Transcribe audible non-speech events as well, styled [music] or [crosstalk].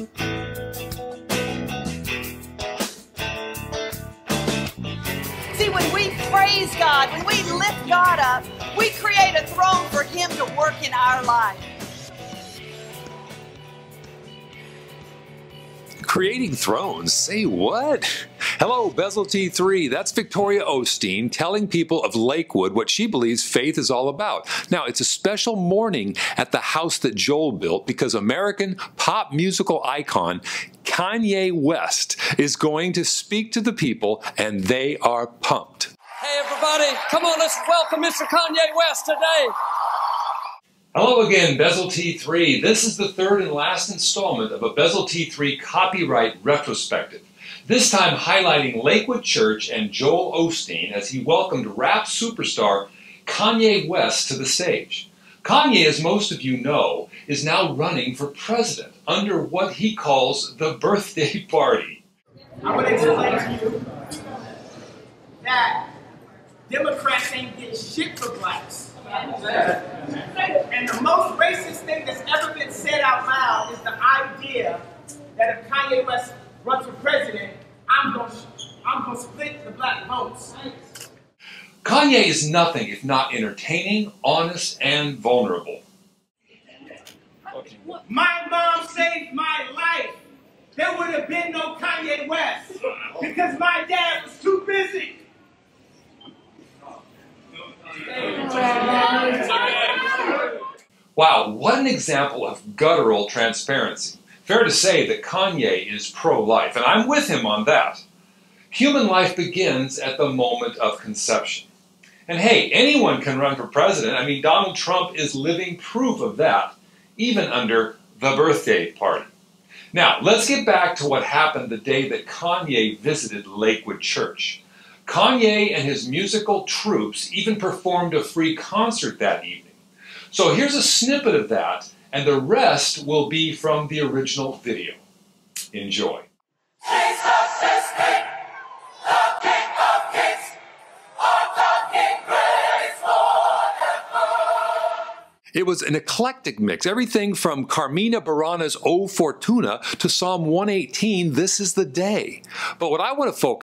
See, when we praise God, when we lift God up, we create a throne for Him to work in our life. Creating thrones? Say what? Hello, Bezel T3. That's Victoria Osteen telling people of Lakewood what she believes faith is all about. Now, it's a special morning at the house that Joel built because American pop musical icon Kanye West is going to speak to the people, and they are pumped. Hey, everybody, come on, let's welcome Mr. Kanye West today. Hello again, Bezel T3. This is the third and last installment of a Bezel T3 copyright retrospective. This time highlighting Lakewood Church and Joel Osteen as he welcomed rap superstar Kanye West to the stage. Kanye, as most of you know, is now running for president under what he calls the birthday [laughs] party. I want to explain you that Democrats ain't getting shit for blacks. And the most racist thing that's ever been said out loud is the idea that if Kanye West runs for president, I'm going I'm to split the black votes. Kanye is nothing if not entertaining, honest, and vulnerable. My mom saved my life. There would have been no Kanye West because my dad was too busy. Wow, what an example of guttural transparency. Fair to say that Kanye is pro life, and I'm with him on that. Human life begins at the moment of conception. And hey, anyone can run for president. I mean, Donald Trump is living proof of that, even under the birthday party. Now, let's get back to what happened the day that Kanye visited Lakewood Church. Kanye and his musical troops even performed a free concert that evening. So here's a snippet of that, and the rest will be from the original video. Enjoy. It was an eclectic mix, everything from Carmina Burana's O Fortuna to Psalm 118, This is the Day. But what I want to focus